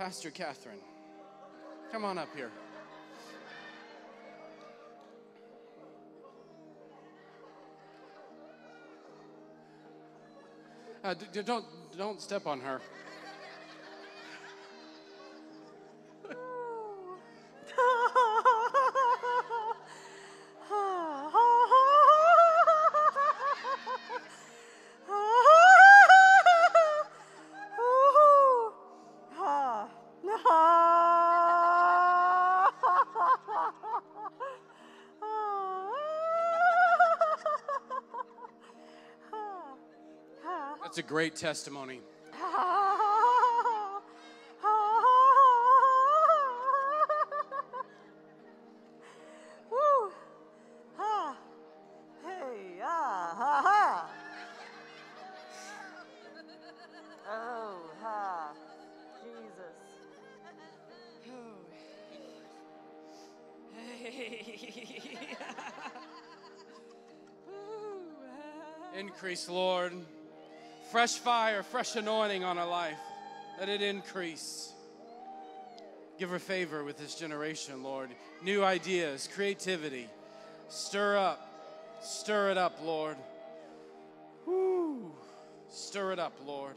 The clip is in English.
Pastor Catherine, come on up here. Uh, don't don't step on her. That's a great testimony. Woo. Ha. Hey, ha, ha. Oh, ha. Jesus. Increase, Lord. Fresh fire, fresh anointing on her life. Let it increase. Give her favor with this generation, Lord. New ideas, creativity. Stir up. Stir it up, Lord. Woo. Stir it up, Lord.